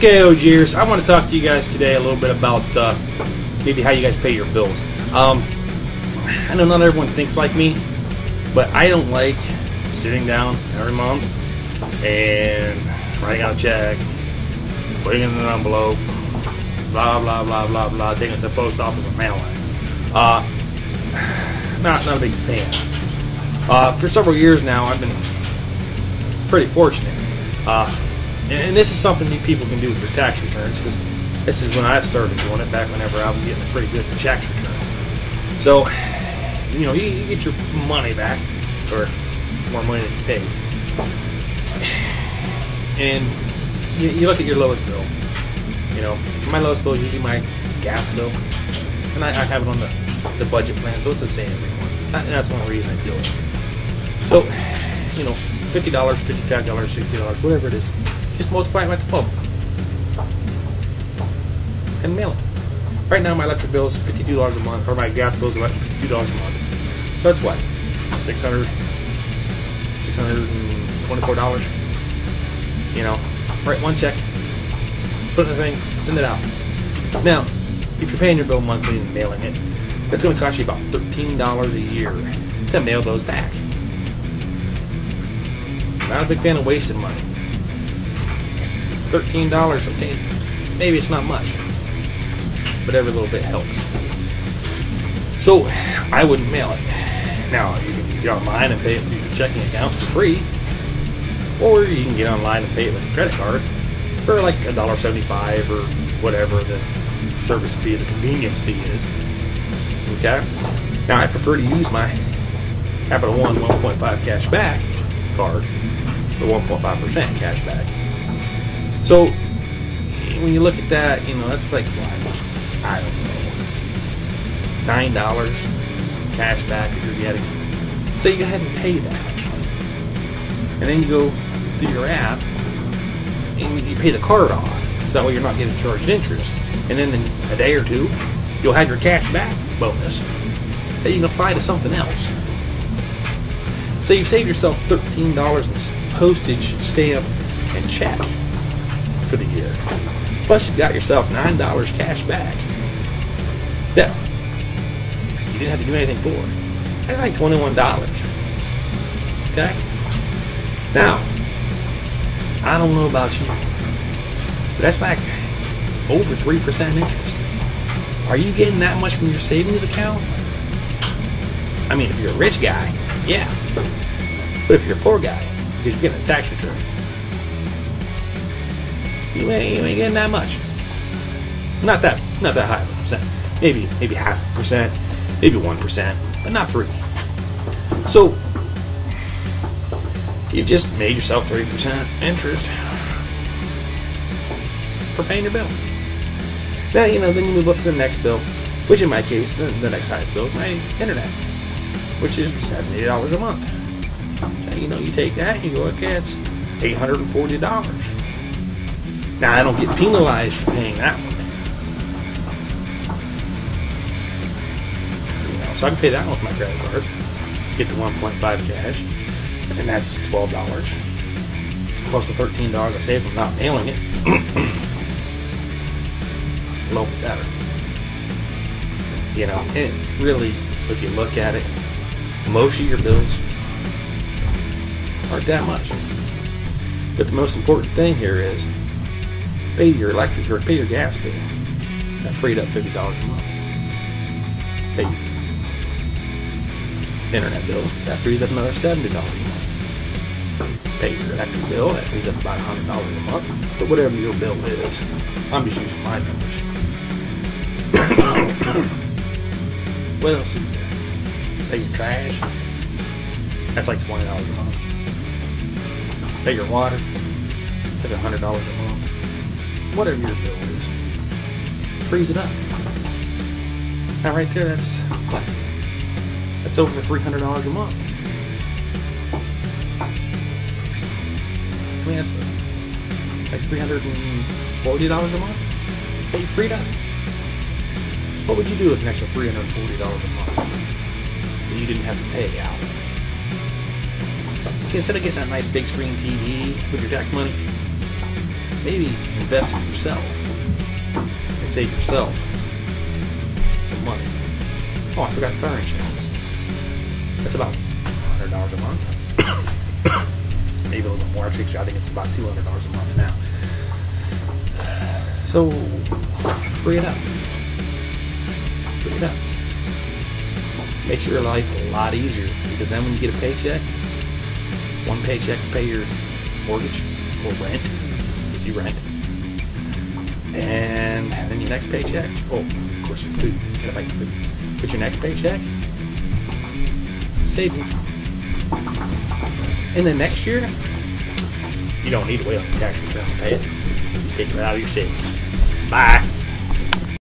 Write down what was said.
Okay, OGers, I want to talk to you guys today a little bit about uh, maybe how you guys pay your bills. Um, I know not everyone thinks like me, but I don't like sitting down every month and writing out a check, putting it in an envelope, blah blah blah blah blah, taking it to the post office and mailing. Uh, not not a big fan. Uh, for several years now, I've been pretty fortunate. Uh, and, this is something you people can do with their tax returns because this is when I started doing it back whenever I was getting a pretty good tax return. So, you know, you, you get your money back or more money than you paid. And you, you look at your lowest bill. You know, my lowest bill is usually my gas bill, and I, I have it on the, the budget plan, so it's the same every month. That, that's only reason I do it. So, you know, fifty dollars, fifty-five dollars, sixty dollars, whatever it is, just multiply it by twelve and mail it. Right now, my electric bill is fifty-two dollars a month, or my gas bill is about fifty-two dollars a month. So that's what, six hundred, six hundred and twenty-four dollars. You know, write one check, put it in the thing, send it out. Now, if you're paying your bill monthly and mailing it, that's going to cost you about thirteen dollars a year to mail those back. Not a big fan of wasting money. Thirteen dollars, okay, maybe it's not much, but every little bit helps. So I wouldn't mail it. Now you can get online and pay it through your checking account for free, or you can get online and pay it with a credit card for like a dollar seventy-five or whatever the service fee, the convenience fee is. Okay. Now I prefer to use my Capital One 1.5 cash back card for 1.5% cash back. So when you look at that, you know that's like what I don't know, nine dollars cash back if you're getting. So you go ahead and pay that, and then you go through your app and you pay the card off, so that way you're not getting charged interest. And then in a day or two, you'll have your cash back bonus that you can apply to something else. So you've saved yourself thirteen dollars in postage, stamp, and check for the year. Plus, you've got yourself nine dollars cash back. That you didn't have to do anything for. That's like twenty-one dollars. Okay. Now, I don't know about you, but that's like over three percent interest. Are you getting that much from your savings account? I mean, if you're a rich guy, yeah. But if you're a poor guy, because you're getting a tax return, you ain't, you ain't getting that much. Not that not that high of a percent. Maybe maybe half a percent, maybe one percent, but not three. So you've just made yourself three percent interest for paying your bill. Now you know, then you move up to the next bill, which in my case, the, the next highest bill is my internet, which is seventy dollars a month. You know, you take that, and you go, okay, it's eight hundred and forty dollars. Now I don't get penalized for paying that one. You know, so I can pay that one with my credit card. Get the 1.5 cash, and that's twelve dollars plus the thirteen dollars I save from not mailing it. a little bit better. You know, and really, if you look at it, most of your bills aren't that much. But the most important thing here is pay your electric or pay your gas bill. That freed up fifty dollars a month. Pay your internet bill. That frees up another seventy dollars a month. Pay your electric bill. That frees up about hundred dollars a month. But whatever your bill is, I'm just using my numbers. what else is there? Pay your trash. That's like twenty dollars a month. Pay your water. That's hundred dollars a month whatever your bill is. Freeze it up. Now right there, that's what? That's over three hundred dollars a month. I mean, that's like three hundred and forty dollars a month. That you freed up. What would you do with an extra three hundred and forty dollars a month that you didn't have to pay out? See, instead of getting that nice big screen TV with your tax money, maybe invest in yourself and save yourself some money. Oh, I forgot car insurance. That's about $100 a month. maybe a little bit more. Actually, I think it's about $200 a month now. So, free it up. Free it up. Makes your life a lot easier because then when you get a paycheck, one paycheck to pay your mortgage or rent, if you rent, and then your next paycheck. Oh, of course, your food. You gotta buy your food. But your next paycheck, savings. And then next year, you don't need to wait on the tax return to pay it. You take it out of your savings. Bye.